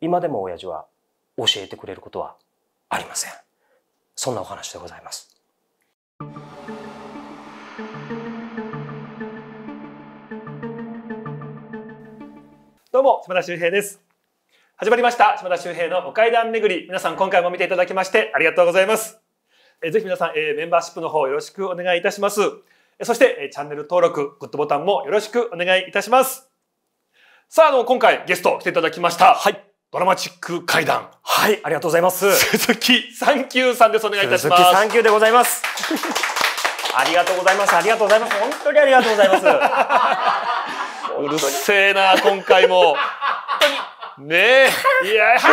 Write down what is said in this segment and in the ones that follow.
今でも親父は教えてくれることはありません。そんなお話でございます。どうも、島田秀平です。始まりました、島田秀平のお階段巡り。皆さん、今回も見ていただきましてありがとうございます。えぜひ皆さん、えメンバーシップの方よろしくお願いいたします。そして、えチャンネル登録、グッドボタンもよろしくお願いいたします。さあ、あの、今回ゲスト来ていただきました。はい。ドラマチック階段。はい、ありがとうございます。鈴木サンキューさんです。お願いいたします。鈴木サンキューでございます。ありがとうございます。ありがとうございます。本当にありがとうございます。うるせえな、今回も。ねえ。いや、はぁは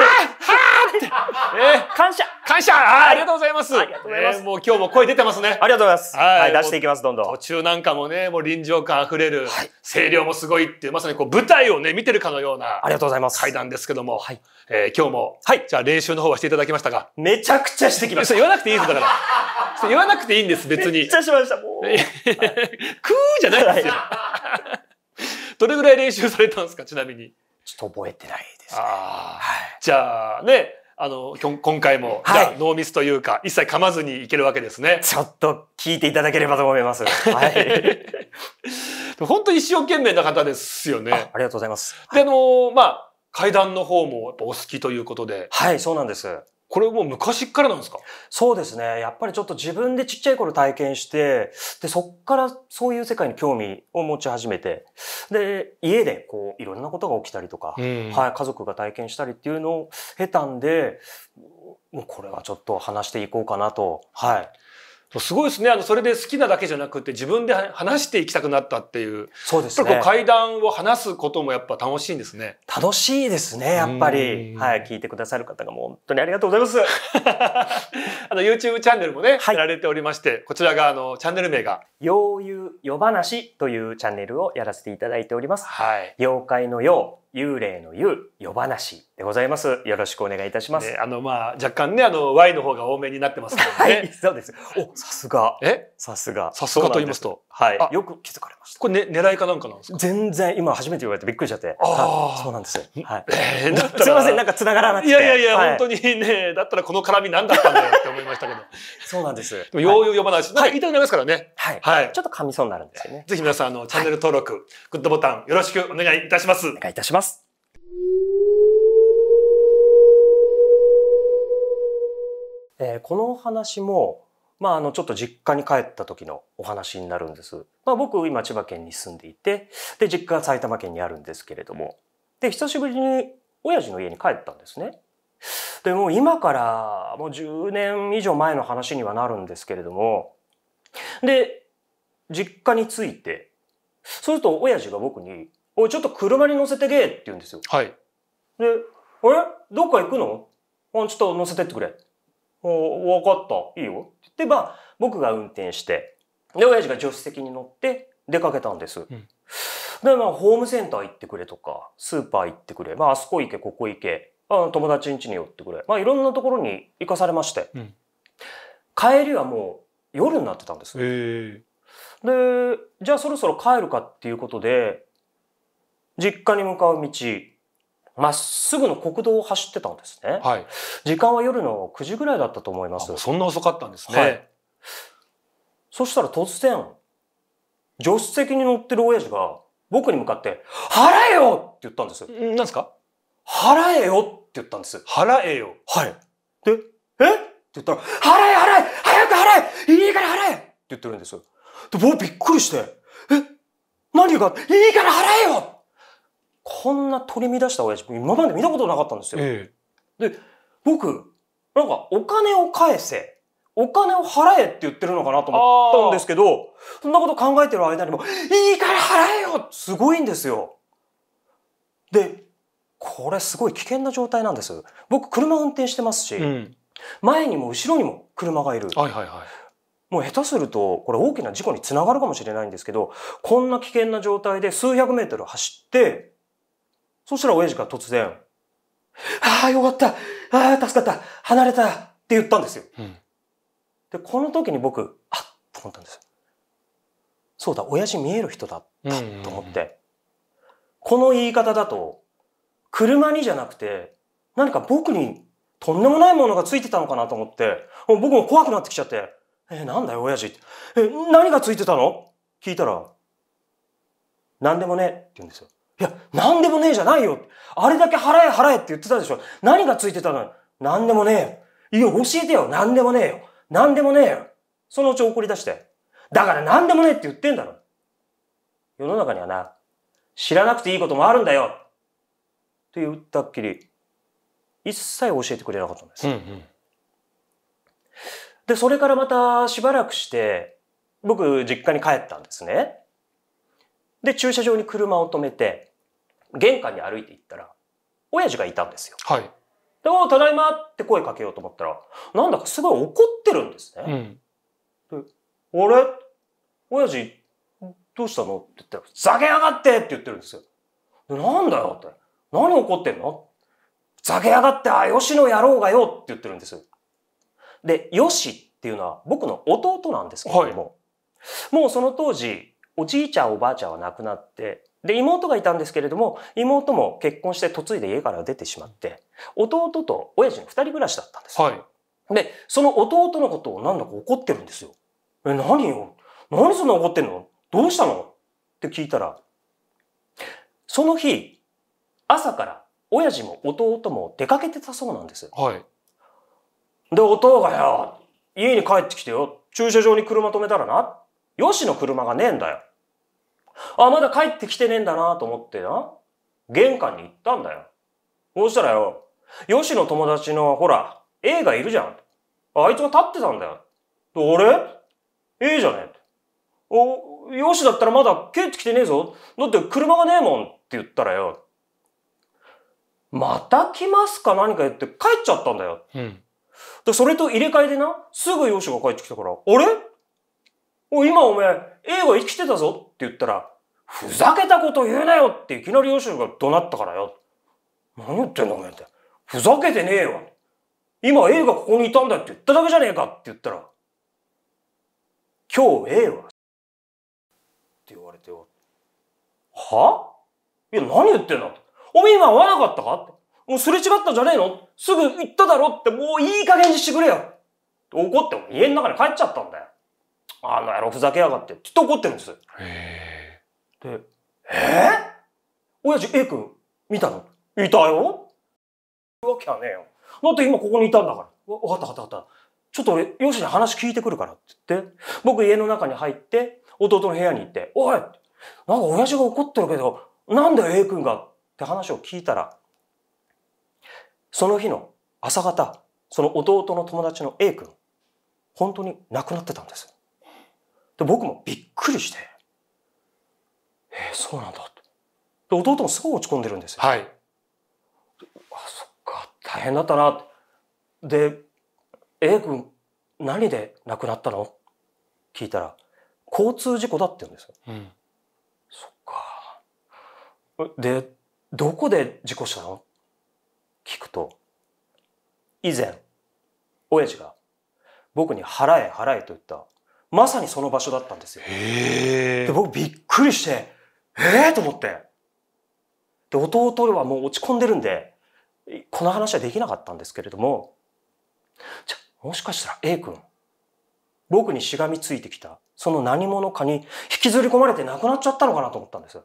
ぁって。ね感謝感謝ありがとうございます。ありがとうございます。もう今日も声出てますね。ありがとうございます。はい、出していきます、どんどん。途中なんかもね、もう臨場感あふれる、声量もすごいっていう、まさにこう舞台をね、見てるかのような。ありがとうございます。階段ですけども。はい。えー、今日も。はい。じゃあ練習の方はしていただきましたか？めちゃくちゃしてきました。言わなくていいですだから。言わなくていいんです、別に。めっちゃしました、もう。クー じゃないですよ。どれぐらい練習されたんですか、ちなみに？ちょっと覚えてないですね。あはい、じゃあね、あの、今回も、はい、じゃあノーミスというか、一切噛まずにいけるわけですね。ちょっと聞いていただければと思います。はい。本当一生懸命な方ですよね。あありがとうございます。で、あの、まあ、階段の方もやっぱお好きということで。はい、そうなんです。これもう昔からなんですか？そうですね。やっぱりちょっと自分でちっちゃい頃体験して、で、そっからそういう世界に興味を持ち始めて、で、家でこう、いろんなことが起きたりとか、うん、はい、家族が体験したりっていうのを経たんで、もうこれはちょっと話していこうかなと、はい。すごいですね。あの、それで好きなだけじゃなくて自分で話していきたくなったっていう。そうですね。階段を話すこともやっぱ楽しいんですね。楽しいですね、やっぱり。はい。聞いてくださる方がもう本当にありがとうございます。あの、YouTube チャンネルもね、はい、やられておりまして、こちらがあの、チャンネル名が。ようゆう夜話というチャンネルをやらせていただいております。はい。妖怪のよう、幽霊の湯、夜話でございます。よろしくお願いいたします。ね、あの、まあ、若干ね、あの、Y の方が多めになってますからね。はい、そうです。お、さすが。え？さすが。さすがと言いますと？はい。よく気づかれました。これ、ね、狙いかなんかなんですか？全然、今初めて言われてびっくりしちゃって。ああ。そうなんです。はい。えー、だったら。すいません、なんか繋がらなくて。いやいやいや、はい、本当にね、だったらこの絡み何だったんだよって思いましたけど。そうなんです。ようよう読まないし、なんか言いたくなりますからね。はい。はい。ちょっと噛みそうになるんですよね。ぜひ皆さん、あの、チャンネル登録、グッドボタンよろしくお願いいたします。お願いいたします。えー、このお話も、まあ、あの、ちょっと実家に帰った時のお話になるんです。まあ、僕、今、千葉県に住んでいて、で、実家は埼玉県にあるんですけれども、で、久しぶりに親父の家に帰ったんですね。で、もう今からもう10年以上前の話にはなるんですけれども、で、実家に着いて、そうすると親父が僕に、おい、ちょっと車に乗せてけって言うんですよ。はい。で、あれ？どっか行くの？ちょっと乗せてってくれ。お、わかった。いいよ。で、まあ、僕が運転して、で、親父が助手席に乗って出かけたんです。うん、で、まあ、ホームセンター行ってくれとか、スーパー行ってくれ、まあ、あそこ行け、ここ行け、あ友達ん家に寄ってくれ。まあ、いろんなところに行かされまして、うん、帰りはもう夜になってたんです。で、じゃあそろそろ帰るかっていうことで、実家に向かう道、まっすぐの国道を走ってたんですね。はい。時間は夜の9時ぐらいだったと思います。そんな遅かったんですね。はい。そしたら突然、助手席に乗ってる親父が僕に向かって、払えよって言ったんです。何ですか払えよって言ったんです。払えよ。はい。で、え？って言ったら、払え払え早く払えいいから払えって言ってるんです。で、僕びっくりして、え？何がいいから払えよこんな取り乱した親父、今まで見たことなかったんですよ。ええ、で、僕、なんかお金を返せ、お金を払えって言ってるのかなと思ったんですけど、そんなこと考えてる間にも、いいから払えよすごいんですよ。で、これすごい危険な状態なんです。僕車運転してますし、うん、前にも後ろにも車がいる。はいはいはい。もう下手すると、これ大きな事故につながるかもしれないんですけど、こんな危険な状態で数百メートル走って、そしたら親父が突然、ああ、よかった。ああ、助かった。離れた。って言ったんですよ。うん、で、この時に僕、あっと思ったんです。そうだ、親父見える人だったと思って。この言い方だと、車にじゃなくて、何か僕にとんでもないものがついてたのかなと思って、もう僕も怖くなってきちゃって、えーなんだよ、親父。え、何がついてたの？聞いたら、何でもねえって言うんですよ。いや、何でもねえじゃないよ。あれだけ払え払えって言ってたでしょ。何がついてたの何でもねえよ。いや、教えてよ。何でもねえよ。何でもねえよ。そのうち怒り出して。だから何でもねえって言ってんだろ。世の中にはな、知らなくていいこともあるんだよ。って言ったっきり、一切教えてくれなかったんです。うんうん。で、それからまたしばらくして、僕、実家に帰ったんですね。で、駐車場に車を止めて、玄関に歩いて行ったら、親父がいたんですよ。はい。で、おうただいまって声かけようと思ったら、なんだかすごい怒ってるんですうね。ん。あれ？親父、どうしたの？って言ったら、ふざけやがってって言ってるんですよ。でなんだよって。何怒ってんの？ふざけやがって、あ、よしの野郎がよって言ってるんです。で、よしっていうのは僕の弟なんですけれども、もうその当時、おじいちゃんおばあちゃんは亡くなって、で、妹がいたんですけれども、妹も結婚して嫁いで家から出てしまって、弟と親父の二人暮らしだったんです。はい。で、その弟のことをなんだか怒ってるんですよ。え、何よ？何そんな怒ってんの？どうしたの？って聞いたら、その日、朝から親父も弟も出かけてたそうなんです。はい。で、弟がよ、家に帰ってきてよ、駐車場に車止めたらな、よしの車がねえんだよ。あ、まだ帰ってきてねえんだなと思ってな、玄関に行ったんだよ。そうしたらよ、よしの友達の、ほら、A がいるじゃん。あいつが立ってたんだよ。で俺 ?A じゃねえ。お、よしだったらまだ帰ってきてねえぞ。だって車がねえもんって言ったらよ、また来ますか？何か言って帰っちゃったんだよ。うん。で、それと入れ替えでな、すぐヨシが帰ってきたから、あれ？お今おめえ、A は生きてたぞって言ったら、ふざけたこと言うなよっていきなりヨシが怒鳴ったからよ。何言ってんだおめえって。ふざけてねえよ。今 A がここにいたんだって言っただけじゃねえかって言ったら、今日 A は、って言われてよ。は？いや、何言ってんだ。おめえ今会わなかったかって。もうすれ違ったじゃねえの？すぐ行っただろってもういい加減にしてくれよ怒って家の中に帰っちゃったんだよ。あの野郎ふざけやがってって言って怒ってるんです。へで、えー、親父 A 君見たの？いたよわけはねえよ。だって今ここにいたんだから。わわかったわかったわかった。ちょっと俺、よしに話聞いてくるからって言って、僕家の中に入って、弟の部屋に行って、おいなんか親父が怒ってるけど、なんだよ A 君がって話を聞いたら、その日の朝方、その弟の友達の A 君、本当に亡くなってたんです。で、僕もびっくりして、えーそうなんだって。で、弟もすごい落ち込んでるんですよ。はい。あ、そっか、大変だったなって。で、A 君、何で亡くなったの？聞いたら、交通事故だって言うんですよ。うん。そっか。で、どこで事故したの？聞くと、以前、親父が僕に払え払えと言った、まさにその場所だったんですよ。で、。僕びっくりして、ええと思って。で、弟はもう落ち込んでるんで、この話はできなかったんですけれども、じゃ、もしかしたら A 君、僕にしがみついてきた、その何者かに引きずり込まれて亡くなっちゃったのかなと思ったんですわ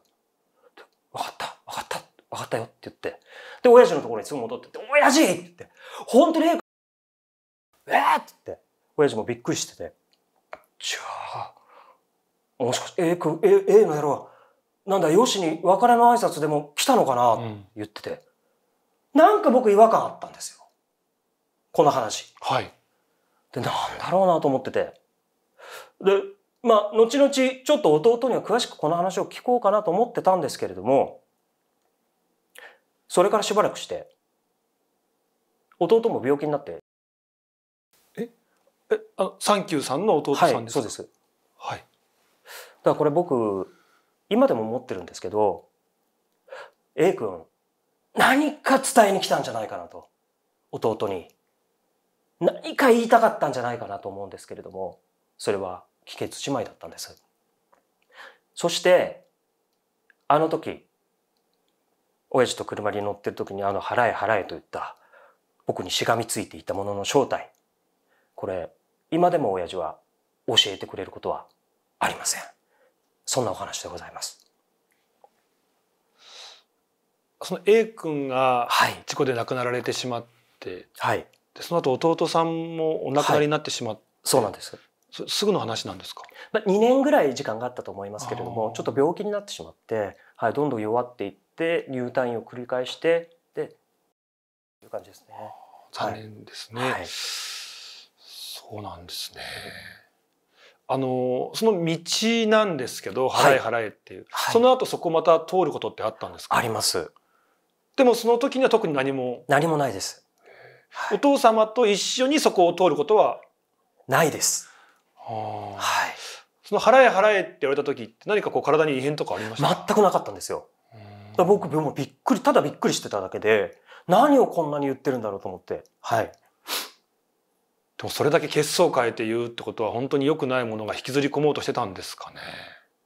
かった、わかった、わかったよって言って。で、親父のところにすぐ戻ってって、親父って言って、本当に A 君、えー？って言って、親父もびっくりしてて、じゃあ、もしかして A 君、A, A の野郎は、なんだ、よしに別れの挨拶でも来たのかなってうん。言ってて、なんか僕違和感あったんですよ。この話。はい。で、なんだろうなと思ってて。で、まあ、後々、ちょっと弟には詳しくこの話を聞こうかなと思ってたんですけれども、それからしばらくして、弟も病気になって、え、あの、サンキューさんの弟さはい、んですか？そうです。だかはい。らこれ僕、今でも思ってるんですけど、A 君、何か伝えに来たんじゃないかなと。弟に。何か言いたかったんじゃないかなと思うんですけれども、それは帰結姉妹だったんです。そして、あの時、親父と車に乗ってる時にあの払え払えと言った、僕にしがみついていたものの正体。これ、今でも親父は教えてくれることはありません。そんなお話でございます。その A 君がはい。事故で亡くなられてしまってはい。でその後弟さんもお亡くなりになってしまって、そうなんです。そすぐの話なんですか？まあ、2年ぐらい時間があったと思いますけれどもちょっと病気になってしまって、はい、どんどん弱っていって入退院を繰り返してでいう感じですね。残念ですね、はいそうなんですねあのその道なんですけどはい払え払えっていう、はいその後そこまた通ることってあったんですか？あります。でもその時には特に何も？何もないです。お父様と一緒にそこを通ることは？ないです。ははい。その払え払えって言われた時って何かこう体に異変とかありました？全くなかったんですよ。僕もうびっくりただびっくりしてただけで何をこんなに言ってるんだろうと思って。はい。でもそれだけ血相を変えて言うってことは本当に良くないものが引きずり込もうとしてたんですかね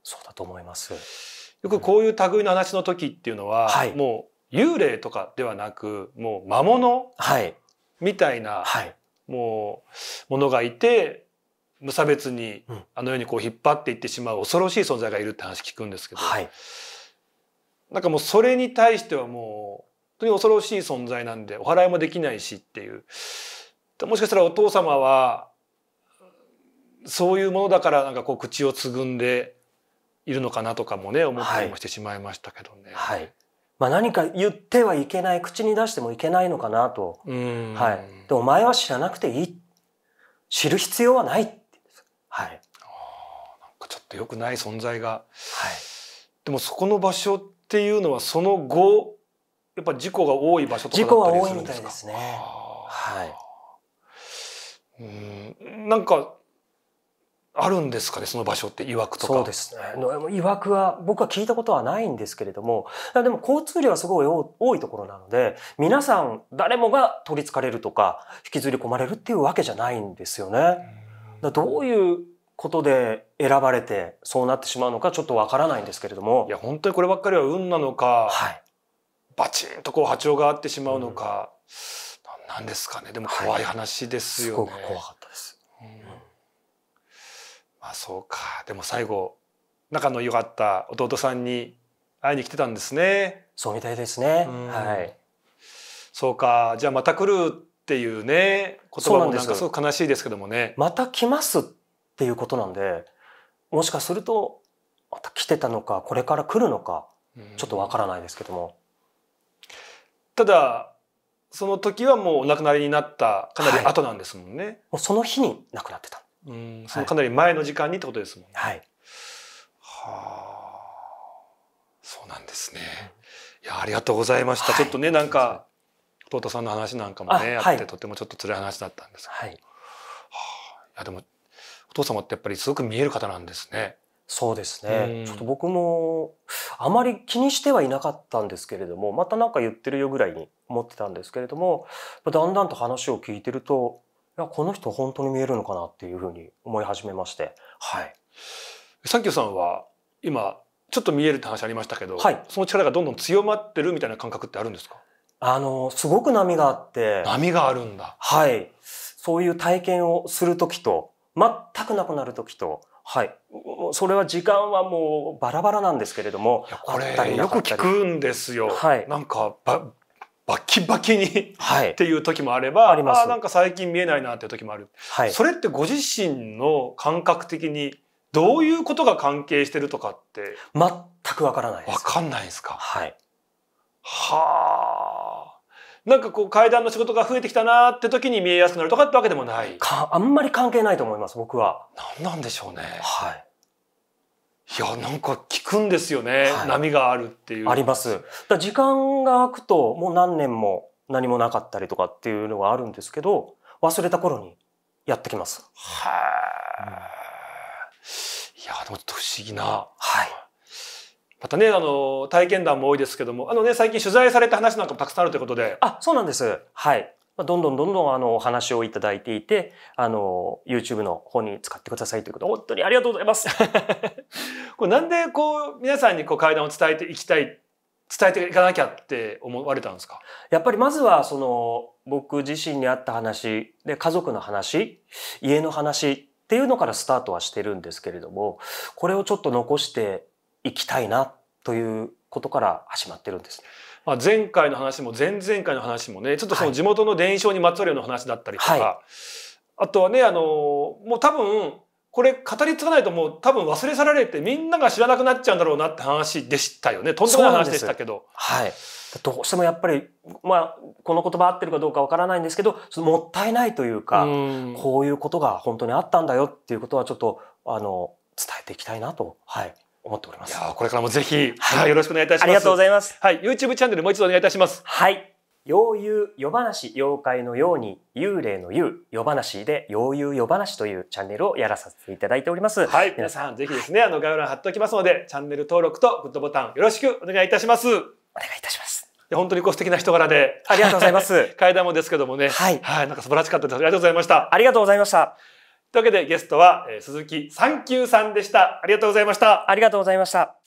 そうだと思います。よくこういう類の話の時っていうのは、はいもう幽霊とかではなくもう魔物はい。みたいなはい。もうものがいて無差別にうんあの世にこう引っ張っていってしまう恐ろしい存在がいるって話聞くんですけど、はい。なんかもうそれに対してはもう本当に恐ろしい存在なんでお祓いもできないしっていうもしかしたらお父様はそういうものだからなんかこう口をつぐんでいるのかなとかもね思ったりもしてしまいましたけどね。はい。まあ何か言ってはいけない、口に出してもいけないのかなと。うんはい。で、お前は知らなくていい。知る必要はないって言うんです。はい。なんかちょっと良くない存在がはい。でもそこの場所っていうのはその後やっぱ事故が多い場所とか事故はだったり多いみするんですか？たいですね。ははい。うんなんかあるんですかねその場所って曰くとかそうですね。のいわくは僕は聞いたことはないんですけれども、でも交通量はすごい多多いところなので、皆さん誰もが取り憑かれるとか引きずり込まれるっていうわけじゃないんですよね。だどういうことで選ばれてそうなってしまうのかちょっとわからないんですけれどもい、や本当にこればっかりは運なのか、はい。バチンとこう波長があってしまうのか、なんなんですかねでも怖い話ですすよね。ごく怖かったです。うんまあそうかでも最後仲の良かった弟さんに会いに来てたんですね。そうみたいですね。うんはい。そうかじゃあまた来るっていうね言葉もそうなんかすごく悲しいですけどもね。また来ますっていうことなんで、もしかするとまた来てたのかこれから来るのかちょっとわからないですけども。ただその時はもうお亡くなりになったかなり後なんですもんね。もうその日に亡くなってた。うんそのかなり前の時間にってことですもんね。はい。はあそうなんですね。いやありがとうございました。はいちょっとねなんか弟さんの話なんかもねあ,、あはいってとてもちょっと辛い話だったんですが、はい。いやでもお父様ってやっぱりすごく見える方なんですね。そうですうんね。ちょっと僕もあまり気にしてはいなかったんですけれども、またなんか言ってるよぐらいに思ってたんですけれども、だんだんと話を聞いてると、いや、この人本当に見えるのかなっていうふうに思い始めまして。はい。サンキューさんは今ちょっと見えるって話ありましたけど、はいその力がどんどん強まってるみたいな感覚ってあるんですか？あの、すごく波があって、波があるんだ。はい。そういう体験をするときと、全くなくなるときと、はい。それは時間はもうバラバラなんですけれどもこれよく聞くんですよ。はいなんかババキバキにっはい。ていう時もあれば、ありますーなんか最近見えないなっていう時もある。はい。それってご自身の感覚的にどういうことが関係してるとかって全くわからないです。わかんないんですか？はい。はあ。なんかこう階段の仕事が増えてきたなって時に見えやすくなるとかってわけでもない。か、あんまり関係ないと思います、僕は。なんなんでしょうね。はい。いや、なんか聞くんですよね。はい波があるっていう。あります。だ時間が空くと、もう何年も何もなかったりとかっていうのがあるんですけど、忘れた頃にやってきます。はあ。いや、でもちょっと不思議な。はい。またね、あの、体験談も多いですけども、あのね、最近取材された話なんかもたくさんあるということで、あ、そうなんです。はい。まあどんどんどんどんあのお話をいただいていて、あの、YouTube の方に使ってくださいということで、本当にありがとうございます。これなんでこう、皆さんにこう階段を伝えていきたいっ伝えていかなきゃって思われたんですか？やっぱりまずはその僕自身にあった話で家族の話家の話っていうのからスタートはしてるんですけれどもこれをちょっと残していきたいなということから始まってるんです、ね。まあ、前回の話も前々回の話もねちょっとその地元の伝承にまつわるような話だったりとか、はい、あとはねあのもう多分これ語り継がないともう多分忘れ去られてみんなが知らなくなっちゃうんだろうなって話でしたよね。とんでもない話でしたけど。はい。どうしてもやっぱり、まあ、この言葉合ってるかどうかわからないんですけど、もったいないというか、うこういうことが本当にあったんだよっていうことはちょっと、あの、伝えていきたいなと、はい、思っております。いやこれからもぜひ、はい、よろしくお願いいたします。ありがとうございます。はい、YouTube チャンネルもう一度お願いいたします。はい。妖遊夜話、妖怪のように幽霊の幽、夜話で妖遊夜話というチャンネルをやらさせていただいております。はい、皆さんぜひですね、あの概要欄貼っておきますので、チャンネル登録とグッドボタンよろしくお願いいたします。お願いいたします。本当にこう素敵な人柄で。ありがとうございます。階段もですけどもね。はい。はい、なんか素晴らしかったです。ありがとうございました。ありがとうございました。というわけでゲストは、鈴木三九さんでした。ありがとうございました。ありがとうございました。